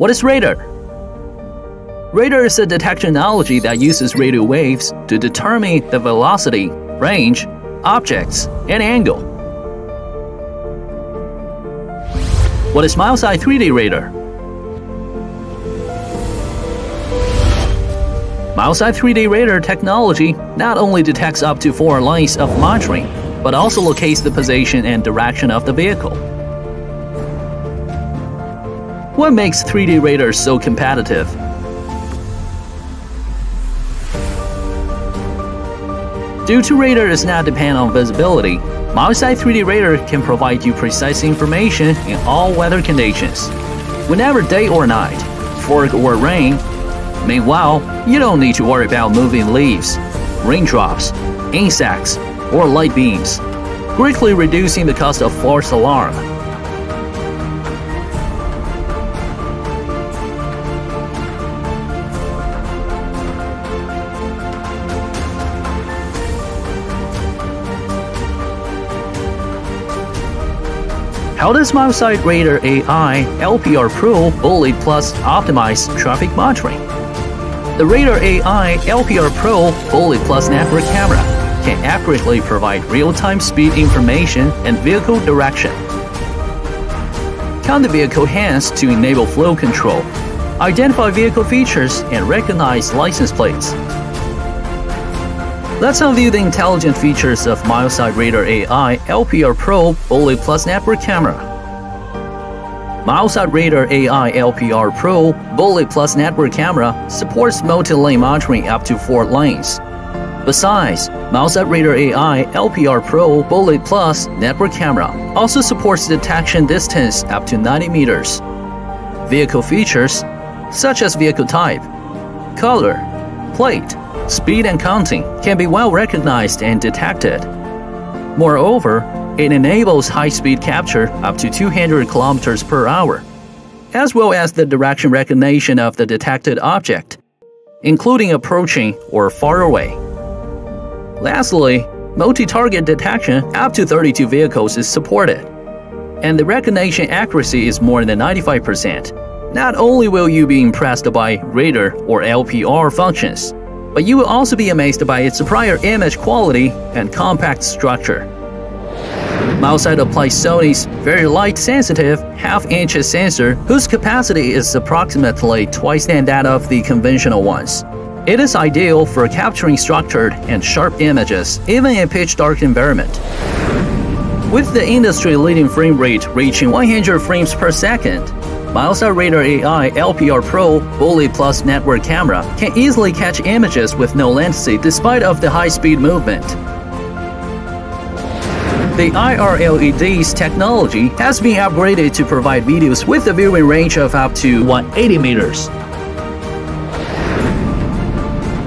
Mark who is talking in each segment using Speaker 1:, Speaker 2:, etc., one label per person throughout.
Speaker 1: What is radar? Radar is a detection technology that uses radio waves to determine the velocity, range, objects, and angle. What is MilesiGhT 3D radar? MilesiGhT 3D radar technology not only detects up to four lines of monitoring, but also locates the position and direction of the vehicle. What makes 3D radar so competitive? Due to radar does not depend on visibility, MilesiGhT 3D radar can provide you precise information in all weather conditions, whenever day or night, fog or rain. Meanwhile, you don't need to worry about moving leaves, raindrops, insects, or light beams, greatly reducing the cost of false alarm. How does MilesiGhT Radar AI LPR Pro Bullet Plus optimize traffic monitoring? The Radar AI LPR Pro Bullet Plus network camera can accurately provide real-time speed information and vehicle direction. Count the vehicle hands to enable flow control, identify vehicle features, and recognize license plates. Let's unview the intelligent features of MilesiGhT Radar AI LPR Pro Bullet Plus network camera. MilesiGhT Radar AI LPR Pro Bullet Plus network camera supports multi-lane monitoring up to 4 lanes. Besides, MilesiGhT Radar AI LPR Pro Bullet Plus network camera also supports detection distance up to 90 meters. Vehicle features such as vehicle type, color, plate, speed and counting can be well recognized and detected. Moreover, it enables high-speed capture up to 200 km per hour, as well as the direction recognition of the detected object, including approaching or far away. Lastly, multi-target detection up to 32 vehicles is supported, and the recognition accuracy is more than 95%. Not only will you be impressed by radar or LPR functions, but you will also be amazed by its superior image quality and compact structure. MilesiGhT applies Sony's very light-sensitive half-inch sensor whose capacity is approximately twice than that of the conventional ones. It is ideal for capturing structured and sharp images even in pitch-dark environment. With the industry-leading frame rate reaching 100 frames per second, MilesiGhT Radar AI LPR Pro Bullet Plus network camera can easily catch images with no latency despite of the high-speed movement. The IR-LED's technology has been upgraded to provide videos with a viewing range of up to 180 meters.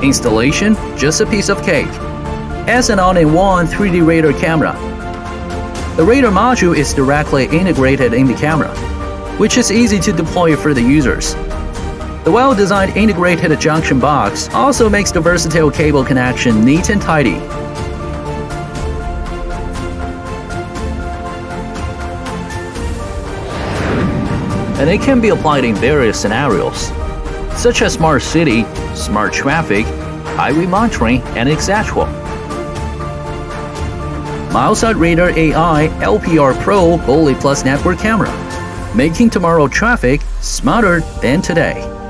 Speaker 1: Installation, just a piece of cake. As an all-in-one 3D radar camera, the radar module is directly integrated in the camera, which is easy to deploy for the users. The well-designed integrated junction box also makes the versatile cable connection neat and tidy. And it can be applied in various scenarios, such as smart city, smart traffic, highway monitoring, and etc. MilesiGhT Radar AI LPR Pro Bullet Plus network camera making tomorrow traffic smarter than today.